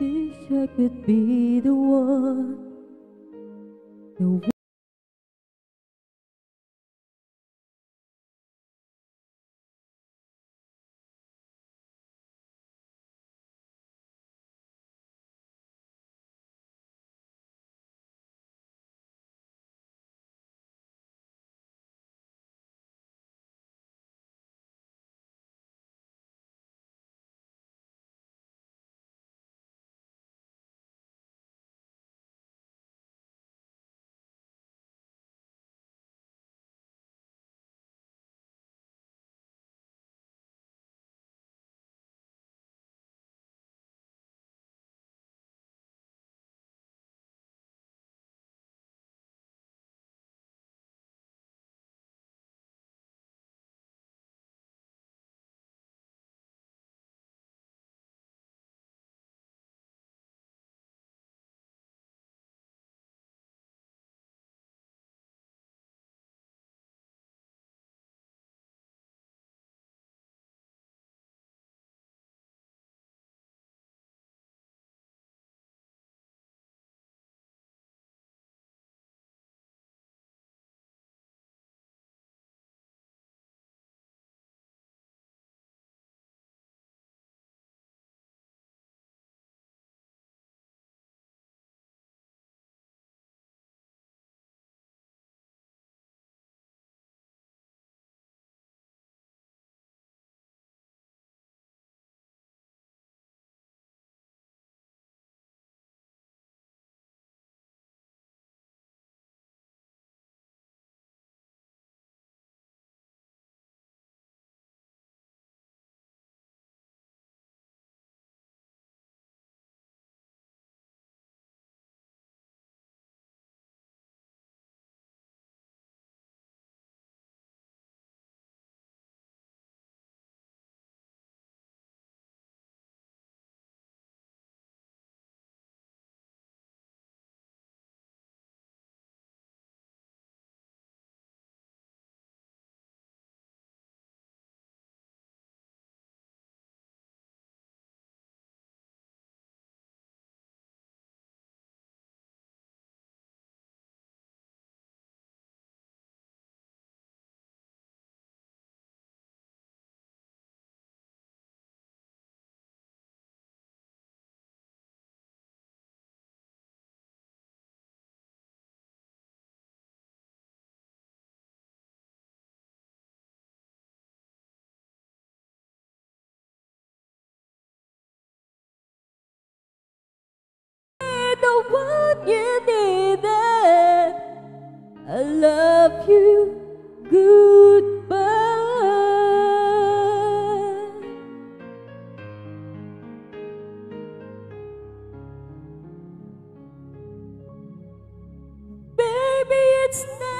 Wish I could be the one. The the one you needed. I love you. Goodbye. Baby, it's not.